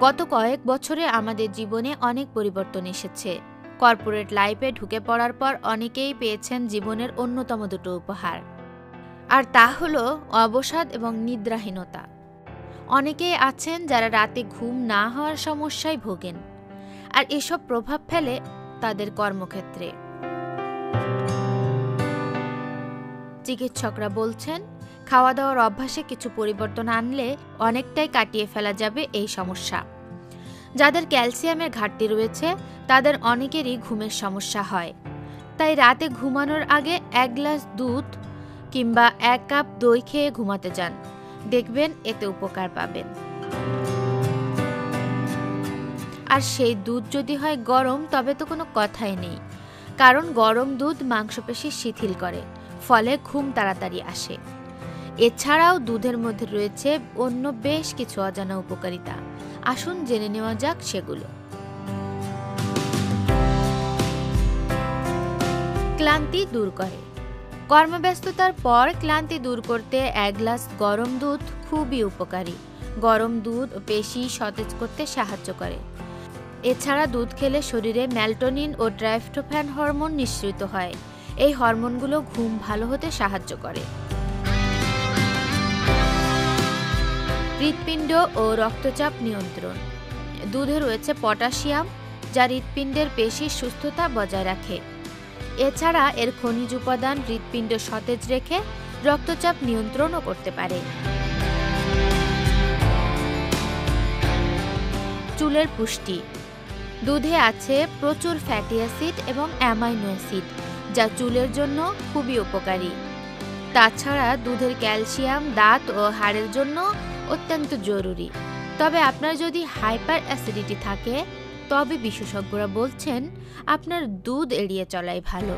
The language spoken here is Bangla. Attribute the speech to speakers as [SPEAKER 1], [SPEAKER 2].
[SPEAKER 1] গত কয়েক বছরে আমাদের জীবনে অনেক পরিবর্তন এসেছে। কর্পোরেট লাইফে ঢুকে পড়ার পর অনেকেই পেয়েছেন জীবনের অন্যতম দুটো উপহার। আর তা হলো অবসাদ এবং নিদ্রাহীনতা। অনেকেই আছেন যারা রাতে ঘুম না হওয়ার সমস্যায় ভোগেন। আর এসব প্রভাব ফেলে তাদের কর্মক্ষেত্রে। চিকিৎসকরা বলছেন খাওয়া দাওয়ার অভ্যাসে কিছু পরিবর্তন আনলে অনেকটাই কাটিয়ে ফেলা যাবে এই সমস্যা। যাদের ক্যালসিয়ামের ঘাটতি রয়েছে, তাদের অনেকেরই ঘুমের সমস্যা হয়। তাই রাতে ঘুমানোর আগে এক গ্লাস দুধ কিংবা এক কাপ দই খেয়ে ঘুমাতে যান। দেখবেন এতে উপকার পাবেন। আর সেই দুধ যদি হয় গরম, তবে তো কোনো কথাই নেই। কারণ গরম দুধ মাংসপেশি শিথিল করে, ফলে ঘুম তাড়াতাড়ি আসে। এছাড়াও দুধের মধ্যে রয়েছে অন্য বেশ কিছু অজানা উপকারিতা। আসুন জেনে নেওয়া যাক সেগুলো। ক্লান্তি দূর করে। কর্মব্যস্ততার পর ক্লান্তি দূর করতে এক গ্লাস গরম দুধ খুবই উপকারী। গরম দুধ পেশি সতেজ করতে সাহায্য করে। এছাড়া দুধ খেলে শরীরে ম্যালটোনিন ও ট্রাইফ্টোফ্যান হরমোন নিঃসৃত হয়। এই হরমোনগুলো ঘুম ভালো হতে সাহায্য করে। হৃৎপিণ্ড ও রক্তচাপ নিয়ন্ত্রণ। দুধে রয়েছে পটাশিয়াম, যা হৃৎপিণ্ডের পেশির সুস্থতা বজায় রাখে। এছাড়া এর খনিজ উপাদান হৃৎপিণ্ড সতেজ রেখে রক্তচাপ নিয়ন্ত্রণও করতে পারে। চুলের পুষ্টি। দুধে আছে প্রচুর ফ্যাটি অ্যাসিড এবং অ্যামাইনো অ্যাসিড, যা চুলের জন্য খুবই উপকারী। তাছাড়া দুধের ক্যালসিয়াম, দাঁত ও হাড়ের জন্য অত্যন্ত জরুরি। তবে আপনার যদি হাইপার অ্যাসিডিটি থাকে, তবে বিশেষজ্ঞরা বলছেন আপনার দুধ এড়িয়ে চলাই ভালো।